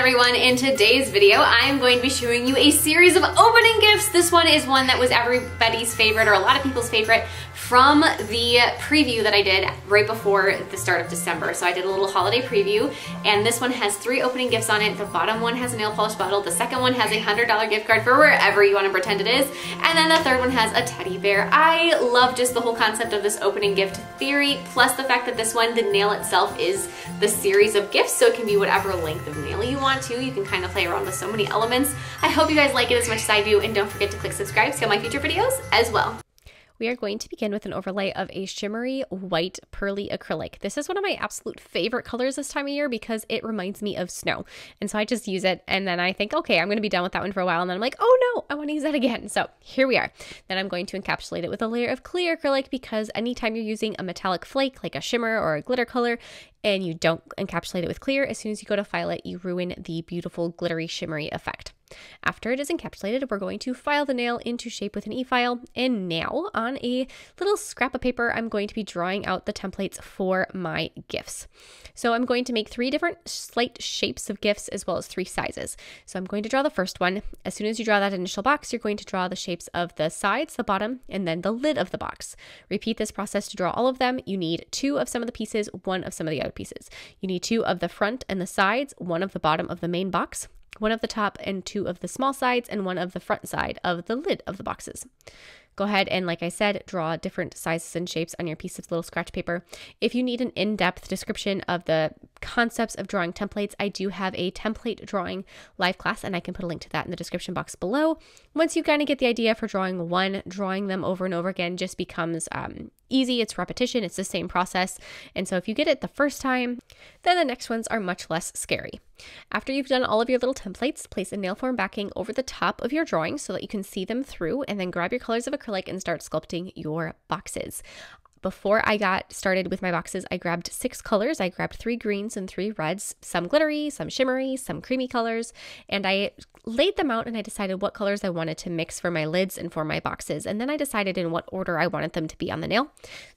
everyone. In today's video, I am going to be showing you a series of opening gifts. This one is one that was everybody's favorite or a lot of people's favorite from the preview that I did right before the start of December. So I did a little holiday preview and this one has three opening gifts on it. The bottom one has a nail polish bottle. The second one has a $100 gift card for wherever you want to pretend it is. And then the third one has a teddy bear. I love just the whole concept of this opening gift theory, plus the fact that this one, the nail itself is the series of gifts. So it can be whatever length of nail you want to. You can kind of play around with so many elements. I hope you guys like it as much as I do and don't forget to click subscribe to see all my future videos as well we are going to begin with an overlay of a shimmery white pearly acrylic. This is one of my absolute favorite colors this time of year because it reminds me of snow. And so I just use it and then I think, okay, I'm going to be done with that one for a while. And then I'm like, oh no, I want to use that again. So here we are. Then I'm going to encapsulate it with a layer of clear acrylic because anytime you're using a metallic flake like a shimmer or a glitter color, and you don't encapsulate it with clear, as soon as you go to file it, you ruin the beautiful glittery shimmery effect. After it is encapsulated, we're going to file the nail into shape with an e-file. And now on a little scrap of paper, I'm going to be drawing out the templates for my gifts. So I'm going to make three different slight shapes of gifts as well as three sizes. So I'm going to draw the first one. As soon as you draw that initial box, you're going to draw the shapes of the sides, the bottom, and then the lid of the box. Repeat this process to draw all of them. You need two of some of the pieces, one of some of the other pieces. You need two of the front and the sides, one of the bottom of the main box, one of the top and two of the small sides, and one of the front side of the lid of the boxes. Go ahead and, like I said, draw different sizes and shapes on your piece of little scratch paper. If you need an in depth description of the concepts of drawing templates, I do have a template drawing live class, and I can put a link to that in the description box below. Once you kind of get the idea for drawing one, drawing them over and over again just becomes um, easy. It's repetition, it's the same process. And so if you get it the first time, then the next ones are much less scary. After you've done all of your little templates, place a nail form backing over the top of your drawing so that you can see them through, and then grab your colors of acrylic and start sculpting your boxes. Before I got started with my boxes, I grabbed six colors. I grabbed three greens and three reds, some glittery, some shimmery, some creamy colors, and I laid them out and I decided what colors I wanted to mix for my lids and for my boxes. And then I decided in what order I wanted them to be on the nail.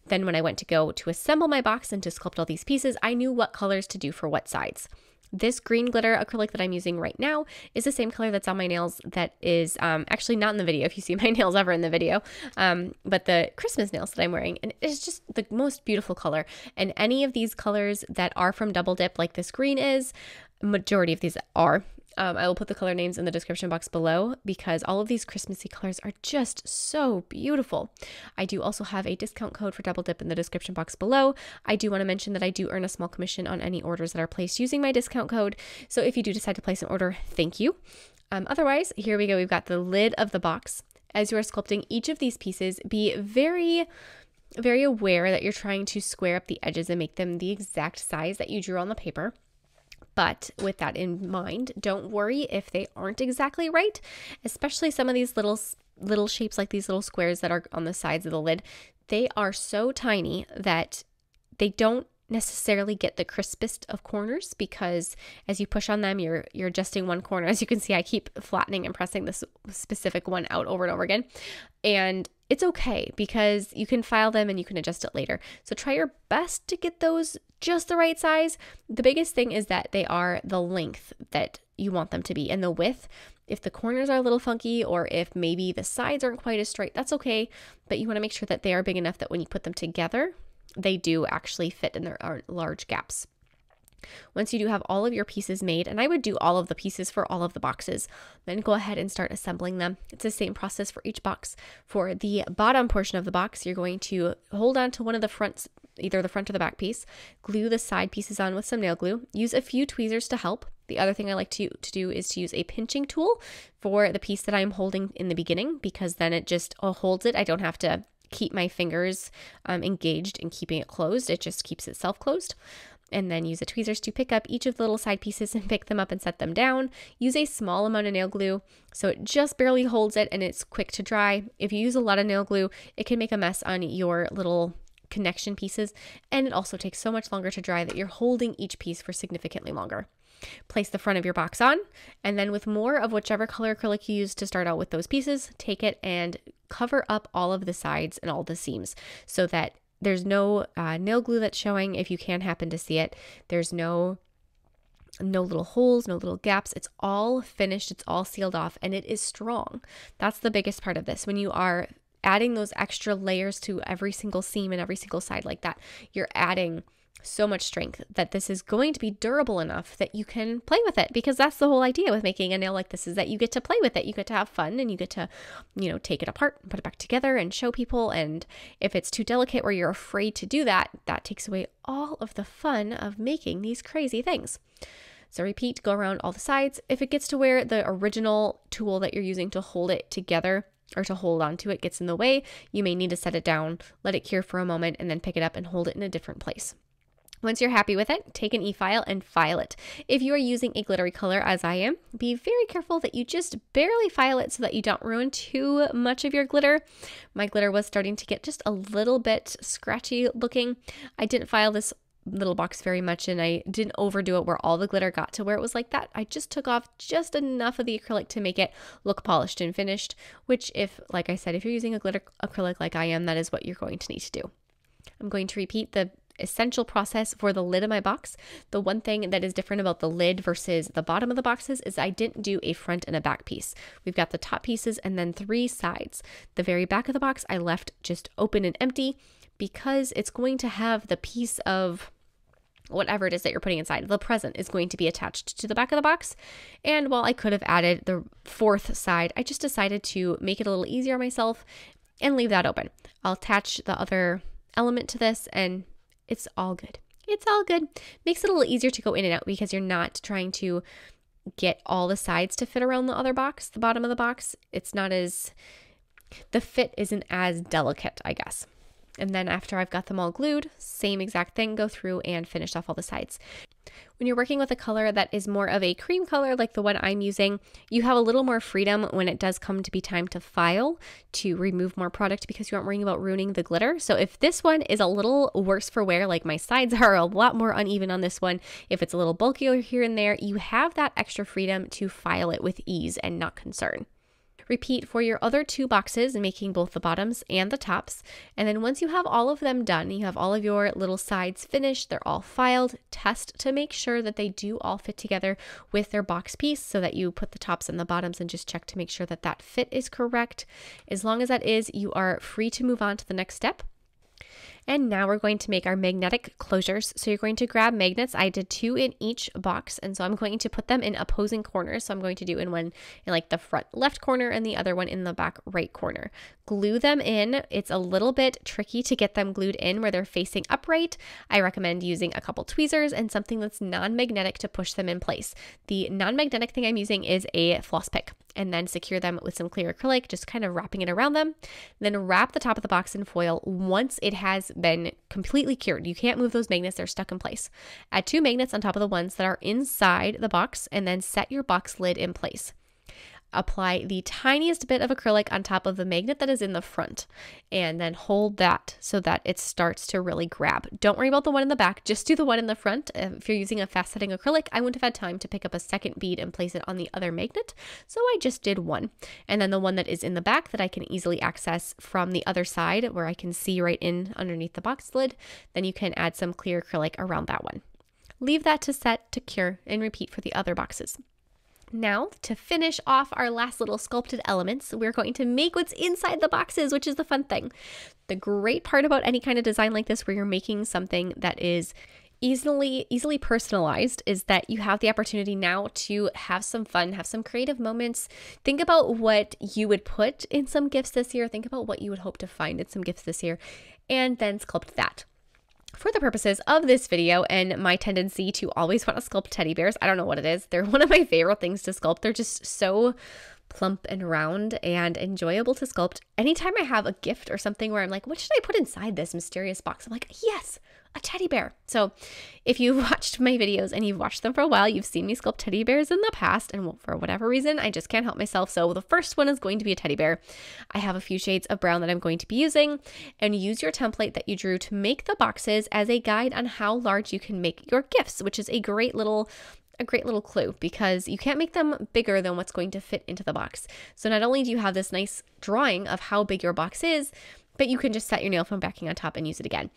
Then when I went to go to assemble my box and to sculpt all these pieces, I knew what colors to do for what sides. This green glitter acrylic that I'm using right now is the same color that's on my nails that is um, actually not in the video if you see my nails ever in the video, um, but the Christmas nails that I'm wearing. And it's just the most beautiful color. And any of these colors that are from Double Dip, like this green is, majority of these are, um, I will put the color names in the description box below because all of these Christmassy colors are just so beautiful. I do also have a discount code for Double Dip in the description box below. I do want to mention that I do earn a small commission on any orders that are placed using my discount code. So if you do decide to place an order, thank you. Um, otherwise, here we go. We've got the lid of the box. As you are sculpting each of these pieces, be very very aware that you're trying to square up the edges and make them the exact size that you drew on the paper. But with that in mind, don't worry if they aren't exactly right, especially some of these little little shapes like these little squares that are on the sides of the lid. They are so tiny that they don't necessarily get the crispest of corners because as you push on them you're you're adjusting one corner as you can see I keep flattening and pressing this specific one out over and over again and it's okay because you can file them and you can adjust it later. So try your best to get those just the right size. The biggest thing is that they are the length that you want them to be and the width. If the corners are a little funky or if maybe the sides aren't quite as straight that's okay. But you want to make sure that they are big enough that when you put them together they do actually fit and there aren't uh, large gaps. Once you do have all of your pieces made, and I would do all of the pieces for all of the boxes, then go ahead and start assembling them. It's the same process for each box. For the bottom portion of the box, you're going to hold on to one of the fronts, either the front or the back piece, glue the side pieces on with some nail glue, use a few tweezers to help. The other thing I like to, to do is to use a pinching tool for the piece that I'm holding in the beginning because then it just uh, holds it. I don't have to keep my fingers um, engaged in keeping it closed. It just keeps itself closed. And then use the tweezers to pick up each of the little side pieces and pick them up and set them down. Use a small amount of nail glue so it just barely holds it and it's quick to dry. If you use a lot of nail glue, it can make a mess on your little connection pieces and it also takes so much longer to dry that you're holding each piece for significantly longer. Place the front of your box on, and then with more of whichever color acrylic you use to start out with those pieces, take it and cover up all of the sides and all the seams so that there's no uh, nail glue that's showing if you can happen to see it. There's no no little holes, no little gaps. It's all finished, it's all sealed off, and it is strong. That's the biggest part of this. When you are adding those extra layers to every single seam and every single side like that, you're adding so much strength that this is going to be durable enough that you can play with it because that's the whole idea with making a nail like this is that you get to play with it you get to have fun and you get to you know take it apart and put it back together and show people and if it's too delicate or you're afraid to do that that takes away all of the fun of making these crazy things so repeat, go around all the sides. If it gets to where the original tool that you're using to hold it together or to hold onto it gets in the way, you may need to set it down, let it cure for a moment, and then pick it up and hold it in a different place. Once you're happy with it, take an e-file and file it. If you are using a glittery color as I am, be very careful that you just barely file it so that you don't ruin too much of your glitter. My glitter was starting to get just a little bit scratchy looking. I didn't file this little box very much and I didn't overdo it where all the glitter got to where it was like that. I just took off just enough of the acrylic to make it look polished and finished, which if, like I said, if you're using a glitter acrylic like I am, that is what you're going to need to do. I'm going to repeat the essential process for the lid of my box. The one thing that is different about the lid versus the bottom of the boxes is I didn't do a front and a back piece. We've got the top pieces and then three sides. The very back of the box I left just open and empty because it's going to have the piece of whatever it is that you're putting inside. The present is going to be attached to the back of the box. And while I could have added the fourth side, I just decided to make it a little easier myself and leave that open. I'll attach the other element to this and it's all good. It's all good. Makes it a little easier to go in and out because you're not trying to get all the sides to fit around the other box, the bottom of the box. It's not as, the fit isn't as delicate, I guess. And then after I've got them all glued, same exact thing, go through and finish off all the sides. When you're working with a color that is more of a cream color like the one I'm using, you have a little more freedom when it does come to be time to file to remove more product because you aren't worrying about ruining the glitter. So if this one is a little worse for wear, like my sides are a lot more uneven on this one, if it's a little bulkier here and there, you have that extra freedom to file it with ease and not concern. Repeat for your other two boxes, making both the bottoms and the tops. And then once you have all of them done, you have all of your little sides finished, they're all filed, test to make sure that they do all fit together with their box piece so that you put the tops and the bottoms and just check to make sure that that fit is correct. As long as that is, you are free to move on to the next step. And now we're going to make our magnetic closures. So you're going to grab magnets. I did two in each box. And so I'm going to put them in opposing corners. So I'm going to do in one in like the front left corner and the other one in the back right corner. Glue them in. It's a little bit tricky to get them glued in where they're facing upright. I recommend using a couple tweezers and something that's non-magnetic to push them in place. The non-magnetic thing I'm using is a floss pick and then secure them with some clear acrylic, just kind of wrapping it around them. Then wrap the top of the box in foil once it has been completely cured. You can't move those magnets, they're stuck in place. Add two magnets on top of the ones that are inside the box and then set your box lid in place apply the tiniest bit of acrylic on top of the magnet that is in the front and then hold that so that it starts to really grab. Don't worry about the one in the back, just do the one in the front. Uh, if you're using a fast setting acrylic, I wouldn't have had time to pick up a second bead and place it on the other magnet, so I just did one. And then the one that is in the back that I can easily access from the other side where I can see right in underneath the box lid, then you can add some clear acrylic around that one. Leave that to set to cure and repeat for the other boxes. Now, to finish off our last little sculpted elements, we're going to make what's inside the boxes, which is the fun thing. The great part about any kind of design like this where you're making something that is easily easily personalized is that you have the opportunity now to have some fun, have some creative moments. Think about what you would put in some gifts this year, think about what you would hope to find in some gifts this year, and then sculpt that for the purposes of this video and my tendency to always want to sculpt teddy bears, I don't know what it is. They're one of my favorite things to sculpt. They're just so plump and round and enjoyable to sculpt. Anytime I have a gift or something where I'm like, what should I put inside this mysterious box? I'm like, yes, a teddy bear. So if you've watched my videos and you've watched them for a while, you've seen me sculpt teddy bears in the past. And for whatever reason, I just can't help myself. So the first one is going to be a teddy bear. I have a few shades of brown that I'm going to be using and use your template that you drew to make the boxes as a guide on how large you can make your gifts, which is a great little a great little clue because you can't make them bigger than what's going to fit into the box. So not only do you have this nice drawing of how big your box is, but you can just set your nail form backing on top and use it again.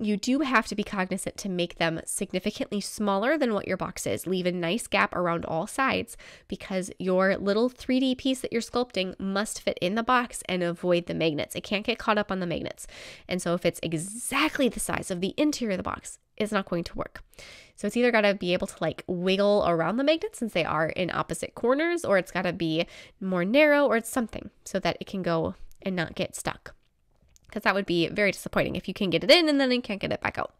You do have to be cognizant to make them significantly smaller than what your box is. Leave a nice gap around all sides because your little 3D piece that you're sculpting must fit in the box and avoid the magnets. It can't get caught up on the magnets. And so if it's exactly the size of the interior of the box, it's not going to work. So it's either got to be able to like wiggle around the magnets since they are in opposite corners, or it's got to be more narrow, or it's something so that it can go and not get stuck because that would be very disappointing if you can get it in and then you can't get it back out.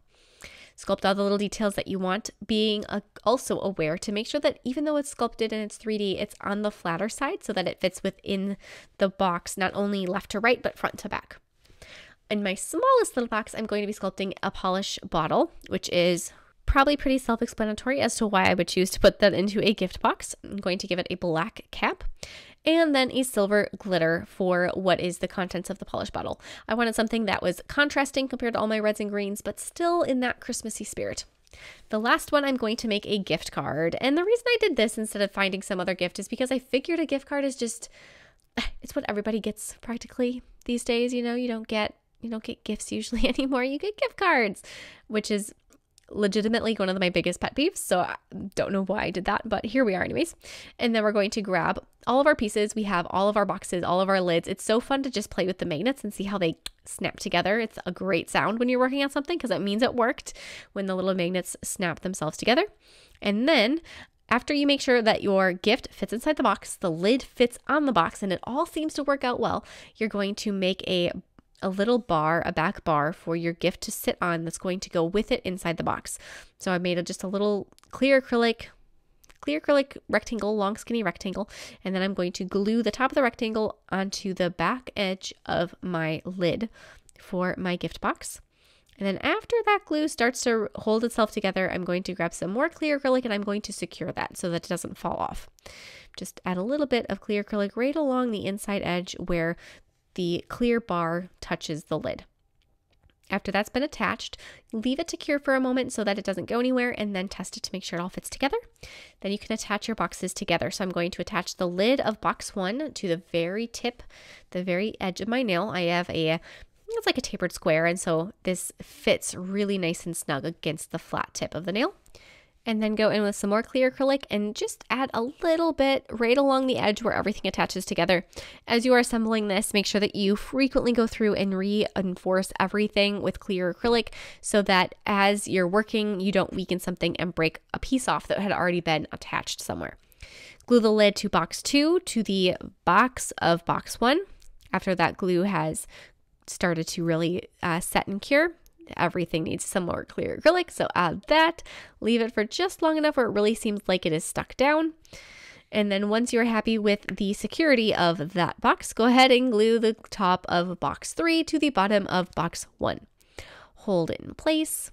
Sculpt all the little details that you want, being also aware to make sure that even though it's sculpted and it's 3D, it's on the flatter side so that it fits within the box, not only left to right, but front to back. In my smallest little box, I'm going to be sculpting a polish bottle, which is probably pretty self explanatory as to why I would choose to put that into a gift box. I'm going to give it a black cap and then a silver glitter for what is the contents of the polish bottle. I wanted something that was contrasting compared to all my reds and greens, but still in that Christmassy spirit. The last one, I'm going to make a gift card. And the reason I did this instead of finding some other gift is because I figured a gift card is just, it's what everybody gets practically these days. You know, you don't get you don't get gifts usually anymore. You get gift cards, which is legitimately one of my biggest pet peeves. So I don't know why I did that, but here we are, anyways. And then we're going to grab all of our pieces. We have all of our boxes, all of our lids. It's so fun to just play with the magnets and see how they snap together. It's a great sound when you're working on something because it means it worked when the little magnets snap themselves together. And then after you make sure that your gift fits inside the box, the lid fits on the box, and it all seems to work out well, you're going to make a a little bar, a back bar for your gift to sit on that's going to go with it inside the box. So I made a, just a little clear acrylic clear acrylic rectangle, long skinny rectangle, and then I'm going to glue the top of the rectangle onto the back edge of my lid for my gift box. And then after that glue starts to hold itself together, I'm going to grab some more clear acrylic and I'm going to secure that so that it doesn't fall off. Just add a little bit of clear acrylic right along the inside edge where the clear bar touches the lid. After that's been attached, leave it to cure for a moment so that it doesn't go anywhere and then test it to make sure it all fits together. Then you can attach your boxes together. So I'm going to attach the lid of box one to the very tip, the very edge of my nail. I have a it's like a tapered square and so this fits really nice and snug against the flat tip of the nail and then go in with some more clear acrylic and just add a little bit right along the edge where everything attaches together. As you are assembling this, make sure that you frequently go through and reinforce everything with clear acrylic so that as you're working, you don't weaken something and break a piece off that had already been attached somewhere. Glue the lid to box two to the box of box one. After that glue has started to really uh, set and cure, everything needs some more clear acrylic. So add that, leave it for just long enough where it really seems like it is stuck down. And then once you're happy with the security of that box, go ahead and glue the top of box three to the bottom of box one. Hold it in place.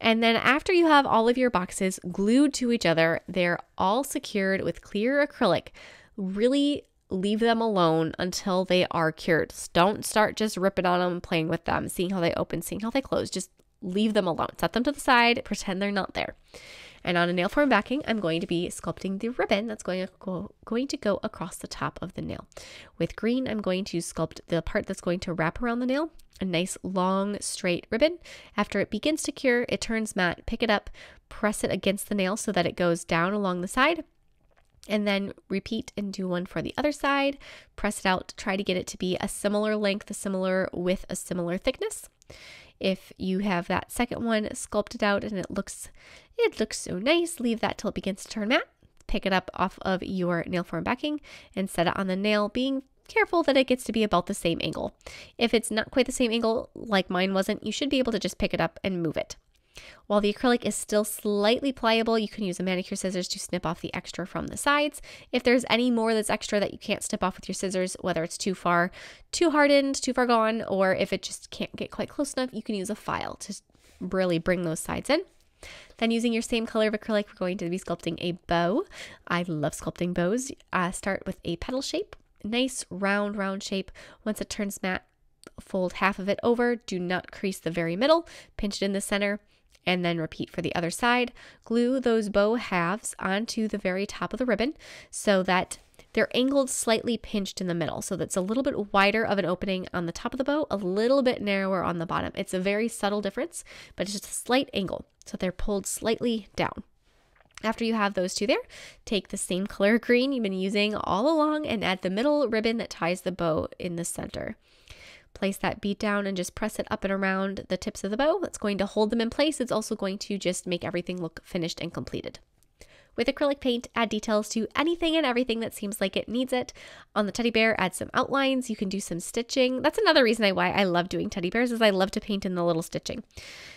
And then after you have all of your boxes glued to each other, they're all secured with clear acrylic. Really leave them alone until they are cured. Don't start just ripping on them, playing with them, seeing how they open, seeing how they close. Just leave them alone. Set them to the side, pretend they're not there. And on a nail form backing, I'm going to be sculpting the ribbon that's going to go, going to go across the top of the nail. With green, I'm going to sculpt the part that's going to wrap around the nail, a nice long straight ribbon. After it begins to cure, it turns matte. Pick it up, press it against the nail so that it goes down along the side and then repeat and do one for the other side. Press it out, try to get it to be a similar length, a similar width, a similar thickness. If you have that second one sculpted out and it looks it looks so nice, leave that till it begins to turn matte. Pick it up off of your nail form backing and set it on the nail, being careful that it gets to be about the same angle. If it's not quite the same angle like mine wasn't, you should be able to just pick it up and move it. While the acrylic is still slightly pliable, you can use a manicure scissors to snip off the extra from the sides. If there's any more that's extra that you can't snip off with your scissors, whether it's too far, too hardened, too far gone, or if it just can't get quite close enough, you can use a file to really bring those sides in. Then using your same color of acrylic, we're going to be sculpting a bow. I love sculpting bows. Uh, start with a petal shape, nice round, round shape. Once it turns matte, fold half of it over. Do not crease the very middle. Pinch it in the center and then repeat for the other side. Glue those bow halves onto the very top of the ribbon so that they're angled slightly pinched in the middle. So that's a little bit wider of an opening on the top of the bow, a little bit narrower on the bottom. It's a very subtle difference, but it's just a slight angle. So they're pulled slightly down. After you have those two there, take the same color green you've been using all along and add the middle ribbon that ties the bow in the center. Place that bead down and just press it up and around the tips of the bow. That's going to hold them in place. It's also going to just make everything look finished and completed. With acrylic paint, add details to anything and everything that seems like it needs it. On the teddy bear, add some outlines. You can do some stitching. That's another reason why I love doing teddy bears is I love to paint in the little stitching.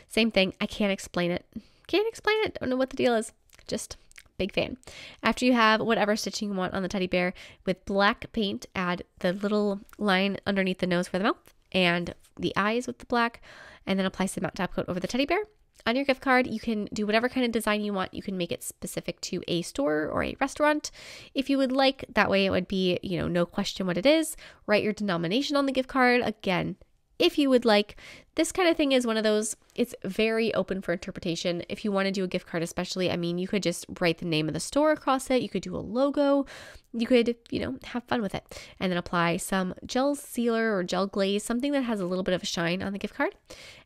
Same thing, I can't explain it. Can't explain it. Don't know what the deal is. Just big fan. After you have whatever stitching you want on the teddy bear, with black paint, add the little line underneath the nose for the mouth and the eyes with the black, and then apply some matte top coat over the teddy bear. On your gift card, you can do whatever kind of design you want. You can make it specific to a store or a restaurant if you would like. That way, it would be, you know, no question what it is. Write your denomination on the gift card. Again, if you would like. This kind of thing is one of those, it's very open for interpretation. If you want to do a gift card, especially, I mean, you could just write the name of the store across it. You could do a logo. You could, you know, have fun with it. And then apply some gel sealer or gel glaze, something that has a little bit of a shine on the gift card.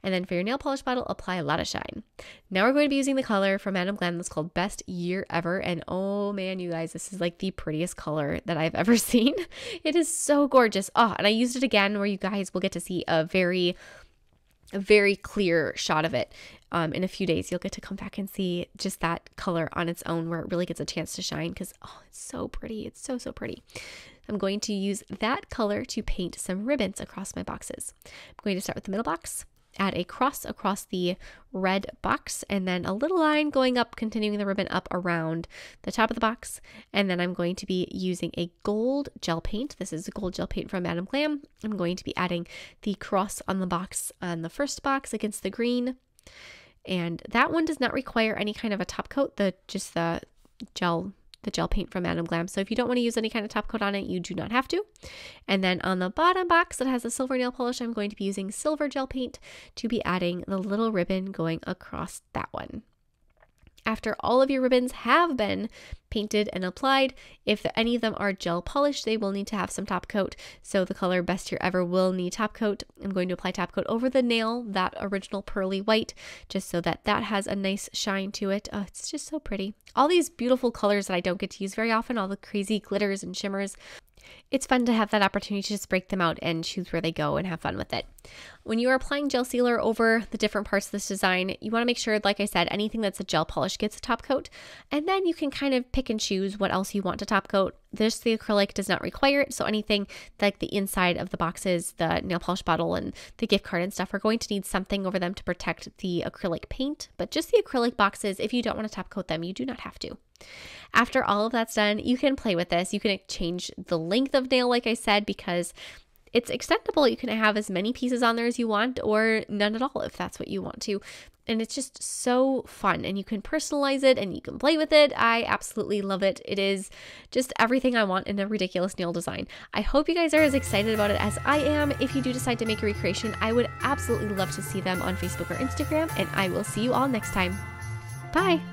And then for your nail polish bottle, apply a lot of shine. Now we're going to be using the color from Madam Glam that's called Best Year Ever. And oh man, you guys, this is like the prettiest color that I've ever seen. It is so gorgeous. Oh, and I used it again where you guys will get to see a very a very clear shot of it. Um, in a few days, you'll get to come back and see just that color on its own where it really gets a chance to shine because, oh, it's so pretty. It's so, so pretty. I'm going to use that color to paint some ribbons across my boxes. I'm going to start with the middle box add a cross across the red box and then a little line going up, continuing the ribbon up around the top of the box. And then I'm going to be using a gold gel paint. This is a gold gel paint from Madam Glam. I'm going to be adding the cross on the box on the first box against the green. And that one does not require any kind of a top coat, the just the gel the gel paint from Madam Glam. So if you don't want to use any kind of top coat on it, you do not have to. And then on the bottom box that has a silver nail polish, I'm going to be using silver gel paint to be adding the little ribbon going across that one. After all of your ribbons have been painted and applied, if any of them are gel polished, they will need to have some top coat. So the color Best Year Ever will need top coat. I'm going to apply top coat over the nail, that original pearly white, just so that that has a nice shine to it. Oh, it's just so pretty. All these beautiful colors that I don't get to use very often, all the crazy glitters and shimmers it's fun to have that opportunity to just break them out and choose where they go and have fun with it. When you are applying gel sealer over the different parts of this design, you want to make sure, like I said, anything that's a gel polish gets a top coat, and then you can kind of pick and choose what else you want to top coat. This, the acrylic does not require it, so anything like the inside of the boxes, the nail polish bottle, and the gift card and stuff are going to need something over them to protect the acrylic paint, but just the acrylic boxes, if you don't want to top coat them, you do not have to. After all of that's done, you can play with this. You can change the length of nail, like I said, because it's extendable. You can have as many pieces on there as you want or none at all if that's what you want to. And it's just so fun and you can personalize it and you can play with it. I absolutely love it. It is just everything I want in a ridiculous nail design. I hope you guys are as excited about it as I am. If you do decide to make a recreation, I would absolutely love to see them on Facebook or Instagram and I will see you all next time. Bye!